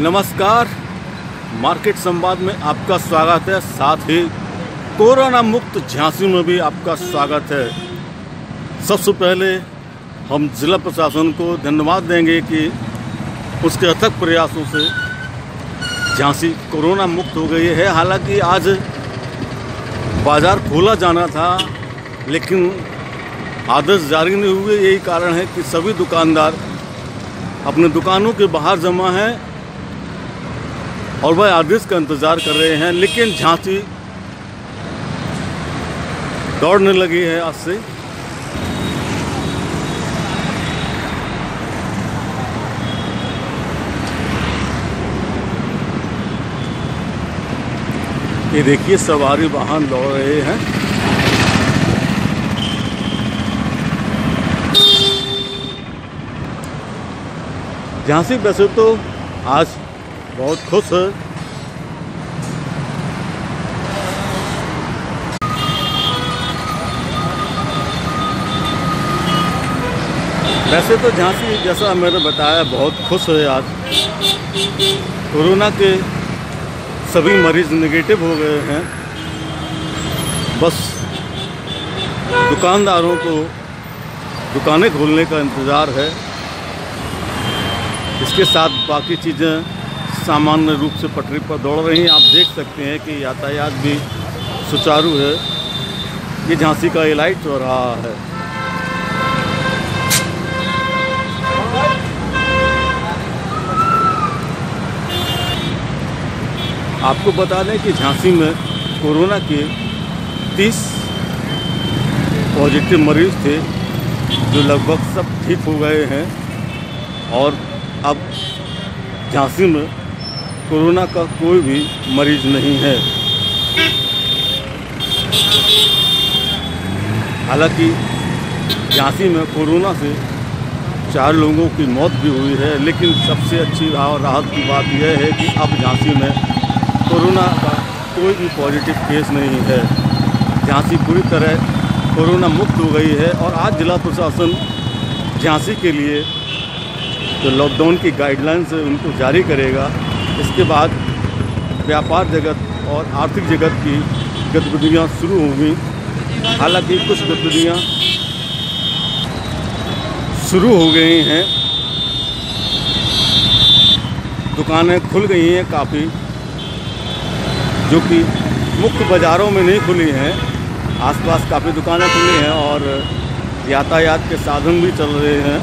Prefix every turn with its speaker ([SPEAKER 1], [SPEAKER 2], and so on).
[SPEAKER 1] नमस्कार। मार्केट संवाद में आपका स्वागत है, साथ ही कोरोना मुक्त झांसी में भी आपका स्वागत है। सबसे पहले हम जिला प्रशासन को धन्यवाद देंगे कि उसके अथक प्रयासों से झांसी कोरोना मुक्त हो गई है। हालाँकि आज बाज़ार खोला जाना था, लेकिन आदेश जारी नहीं हुए। यही कारण है कि सभी दुकानदार अपने दुकानों के बाहर जमा हैं। और वह आदेश का इंतज़ार कर रहे हैं, लेकिन झांसी दौड़ने लगी है आज से। ये देखिए, सवारी वाहन दौड़ रहे हैं। झांसी वैसे तो आज बहुत खुश है। वैसे तो झांसी, जैसा मैंने बताया, बहुत खुश है आज। कोरोना के सभी मरीज़ नेगेटिव हो गए हैं। बस दुकानदारों को दुकानें खोलने का इंतज़ार है। इसके साथ बाकी चीज़ें सामान्य रूप से पटरी पर दौड़ रही हैं। आप देख सकते हैं कि यातायात भी सुचारू है। ये झांसी का एलाइट हो रहा है। आपको बता दें कि झांसी में कोरोना के 30 पॉजिटिव मरीज़ थे, जो लगभग सब ठीक हो गए हैं। और अब झांसी में कोरोना का कोई भी मरीज़ नहीं है। हालाँकि झांसी में कोरोना से चार लोगों की मौत भी हुई है, लेकिन सबसे अच्छी राहत की बात यह है कि अब झांसी में कोरोना का कोई भी पॉजिटिव केस नहीं है। झांसी पूरी तरह कोरोना मुक्त हो गई है और आज जिला प्रशासन झांसी के लिए जो तो लॉकडाउन की गाइडलाइंस है उनको जारी करेगा इसके बाद व्यापार जगत और आर्थिक जगत की गतिविधियाँ शुरू होंगी। हालाँकि कुछ गतिविधियाँ शुरू हो गई हैं। दुकानें खुल गई हैं काफ़ी, जो कि मुख्य बाज़ारों में नहीं खुली हैं। आसपास काफ़ी दुकानें खुली हैं और यातायात के साधन भी चल रहे हैं।